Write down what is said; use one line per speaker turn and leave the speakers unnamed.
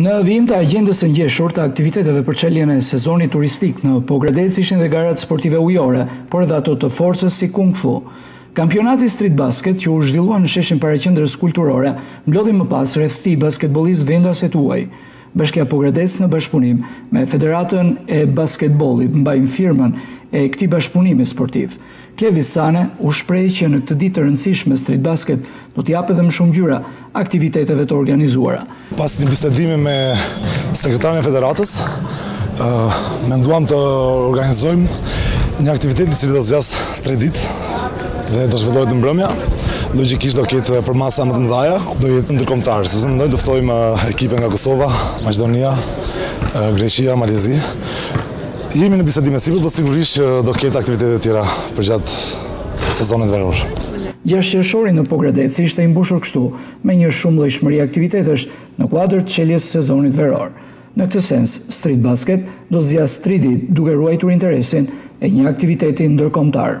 Në vijim të agjendës së ngjeshur të aktiviteteve për çeljen e sezonit turistik në Pogradec ishin dhe garat sportive ujore, por edhe ato të forcës si Kung Fu. Kampionati Street Basket, që u zhvillua në sheshin para qendrës kulturore, mblodhi më pas rreth tij basketbollistë vendas e të huaj. Bashkia Pogradec në bashkëpunim me Federatën e Basketbollit mbajnë firmën e këtij bashkëpunimi sportiv. Klevis Cane u shpreh që në këtë ditë të rëndësishme Street Basket do të japë edhe më shumë ngjyra aktiviteteve të organizuara.
Pas një bisedimi me Sekretarin e Federatës, menduam të organizojmë një aktivitet i cili do zgjasë 3 ditë dhe do zhvillohet në mbrëmje. Logjikisht do ketë përmasa më të mëdha, do jetë ndërkombëtar. Sepse mendoj do ftojmë uh, ekipe nga Kosova, Maqedonia, uh, Greqia, Mali i Zi. Jemi në bisedime sipër, po sigurisht që do ketë aktivitete të tjera përgjatë sezonit veror.
Gjashtë qershori në Pogradec ishte i mbushur kështu, me një shumëllojshmëri aktivitetesh në kuadër të çeljes së sezonit veror. Në këtë sens, Street Basket do zgjasë tri ditë duke ruajtur interesin e një aktiviteti ndërkombëtar.